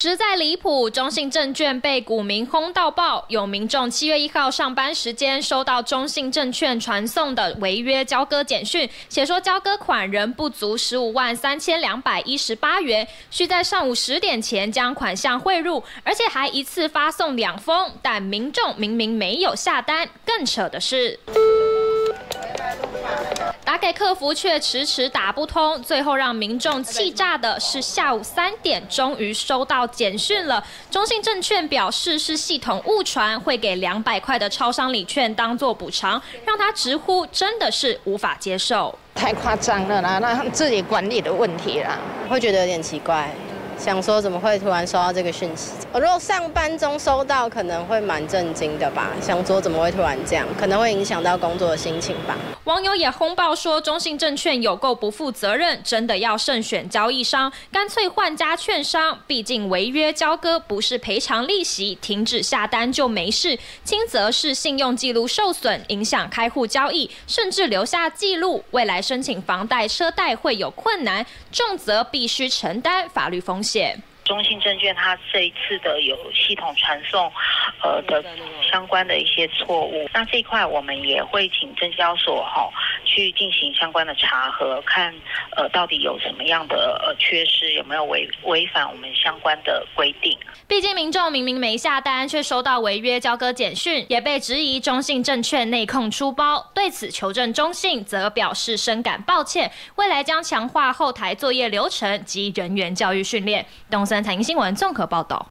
实在离谱！中信证券被股民轰到爆，有民众七月一号上班时间收到中信证券传送的违约交割简讯，写说交割款仍不足十五万三千两百一十八元，需在上午十点前将款项汇入，而且还一次发送两封，但民众明明没有下单。更扯的是。给客服却迟迟打不通，最后让民众气炸的是下午三点终于收到简讯了。中信证券表示是系统误传，会给两百块的超商礼券当做补偿，让他直呼真的是无法接受。太夸张了啦，那自己管理的问题啦，会觉得有点奇怪。想说怎么会突然收到这个讯息？我如果上班中收到，可能会蛮震惊的吧。想说怎么会突然这样？可能会影响到工作的心情吧。网友也轰爆说，中信证券有够不负责任，真的要慎选交易商，干脆换家券商。毕竟违约交割不是赔偿利息，停止下单就没事；轻则是信用记录受损，影响开户交易，甚至留下记录，未来申请房贷车贷会有困难；重则必须承担法律风险。中信证券它这一次的有系统传送，呃的相关的一些错误，那这一块我们也会请证交所哈去进行相关的查核，看呃到底有什么样的呃缺失，有没有违违反我们相关的规定。毕竟民众明明没下单，却收到违约交割简讯，也被质疑中信证券内控出包。对此求证中信则表示深感抱歉，未来将强化后台作业流程及人员教育训练。东森财经新闻综合报道。